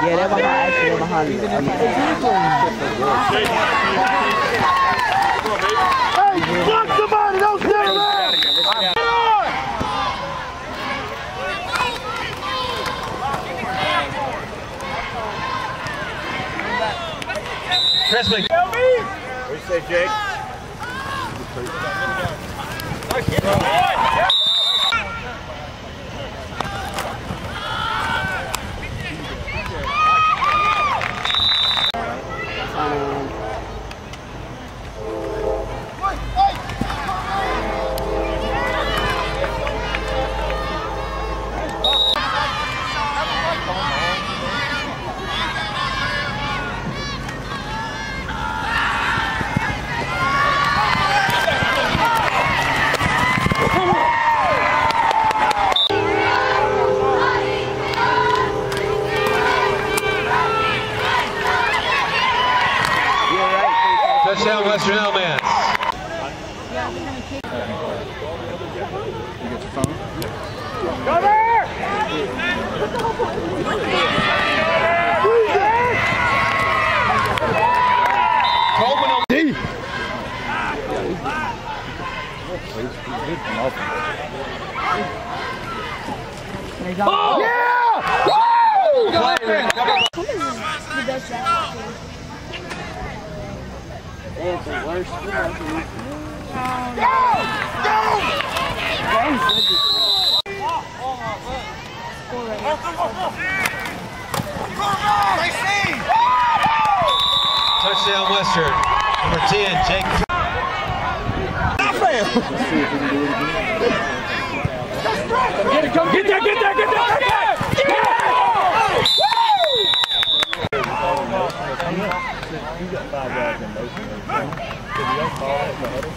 Yeah, that one might actually have a hundred. Hey, fuck! What do you say, Jake? Touchdown Western Alamance. Coleman D. Yeah! Woo! The best route. Touchdown Western. Number 10, Jake. Get that, get that, get that, get that! ứng dụng vào về trận đấu thì nó có mở được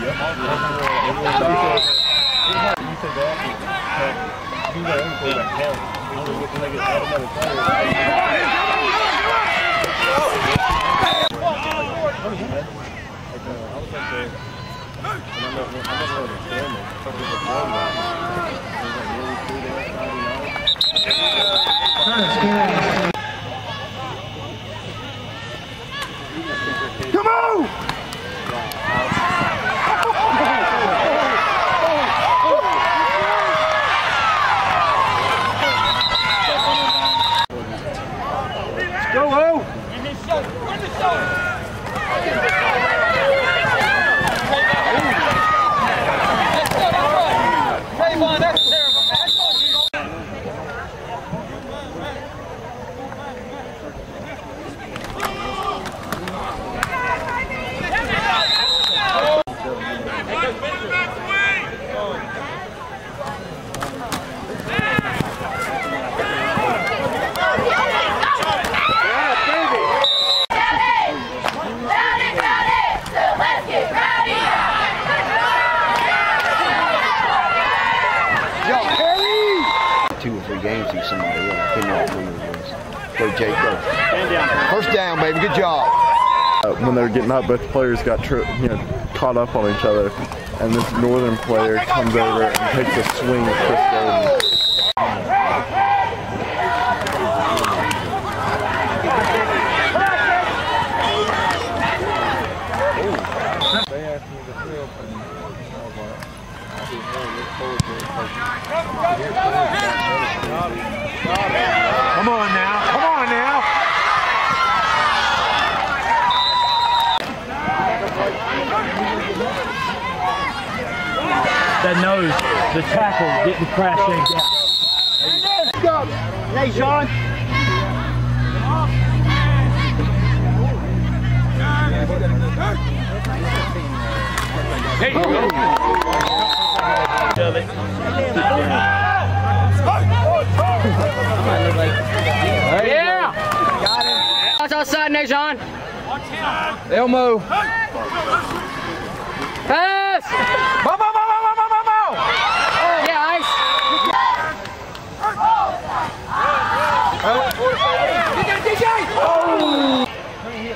giữa họ giữa họ giữa họ như thế đó nhưng mà ông cũng là theo ông cũng là cái đó mà First game. Ho! Yo, Harry! two or three games he's somebody else. I couldn't remember who it was. Go, Jake, go. First down, baby. Good job. Uh, when they were getting up, both players got tri- you know caught up on each other, and this northern player comes over and takes a swing at Chris Golden. Come on now, come on now! That nose, the tackle getting crashed in. Hey, Sean! Hey, go. Yeah! Watch outside, Najon. Elmo!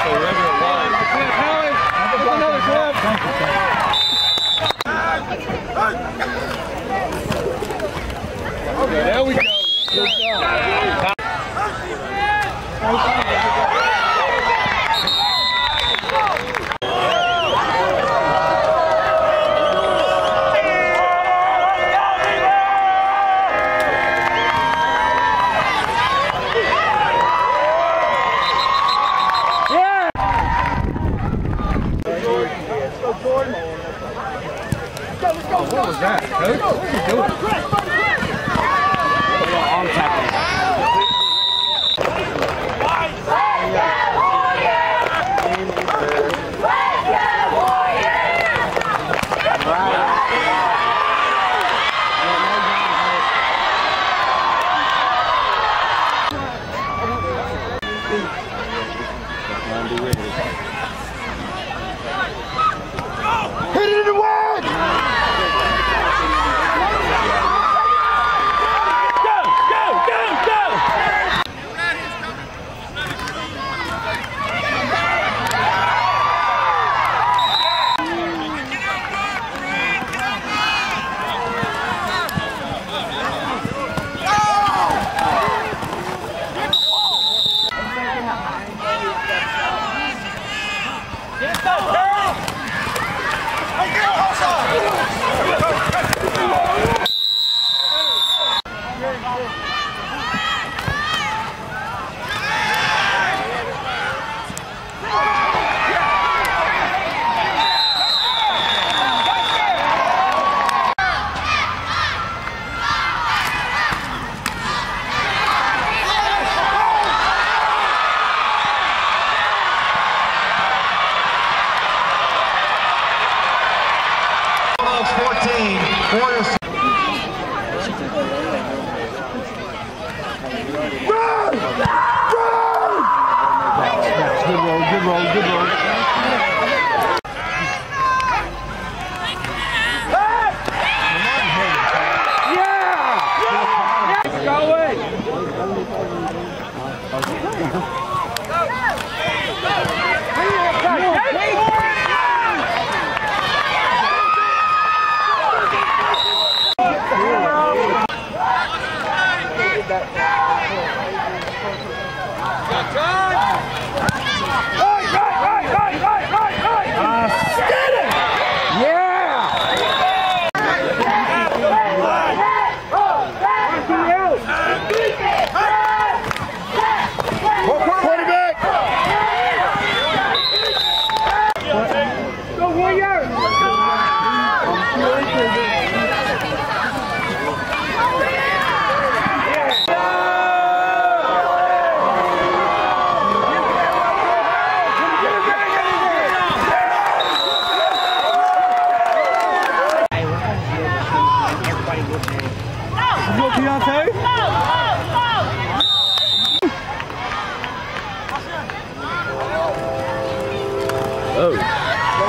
so whoever it was. That's another glove. Thank you, sir. There we go. Good job. that, coach? What are you doing?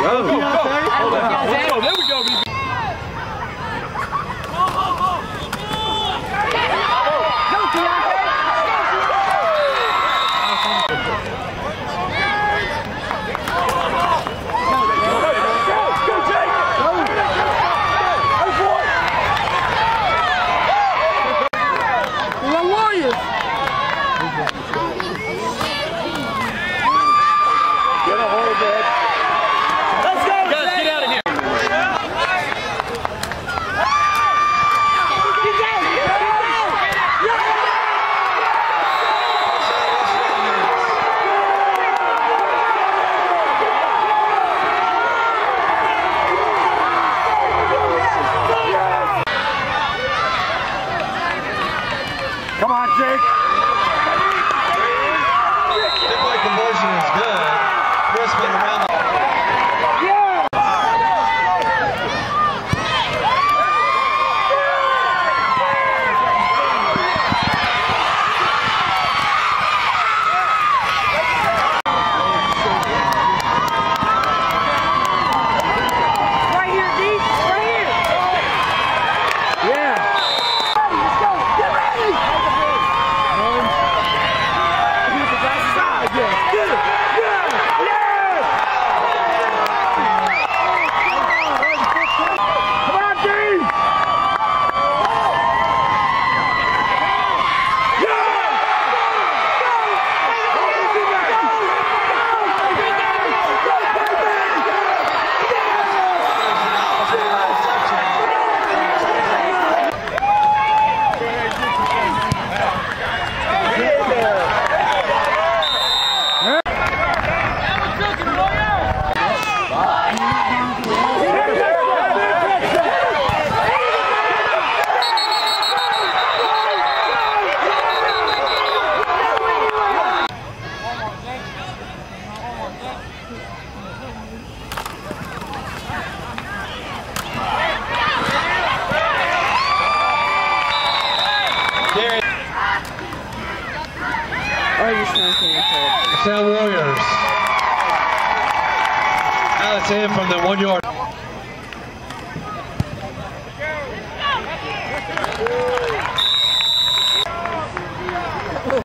Vamos, vamos, go. Youngstown Warriors. Now it's in from the one